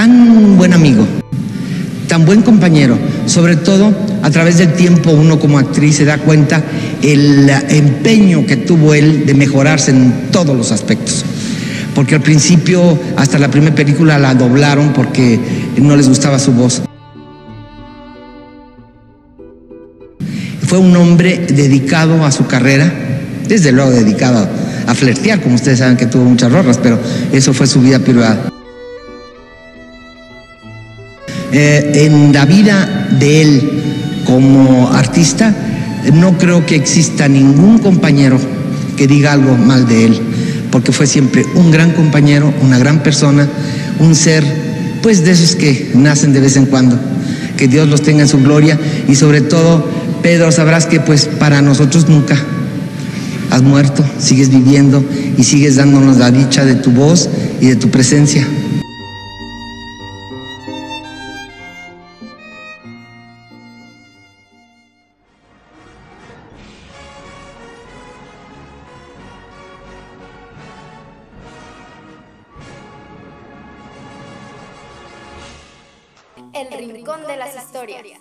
amigo, tan buen compañero, sobre todo a través del tiempo uno como actriz se da cuenta el empeño que tuvo él de mejorarse en todos los aspectos. Porque al principio, hasta la primera película la doblaron porque no les gustaba su voz. Fue un hombre dedicado a su carrera, desde luego dedicado a flirtear, como ustedes saben que tuvo muchas rorras, pero eso fue su vida privada. Eh, en la vida de él como artista, no creo que exista ningún compañero que diga algo mal de él, porque fue siempre un gran compañero, una gran persona, un ser, pues de esos que nacen de vez en cuando. Que Dios los tenga en su gloria y sobre todo, Pedro, sabrás que pues para nosotros nunca has muerto, sigues viviendo y sigues dándonos la dicha de tu voz y de tu presencia. El Rincón de las Historias.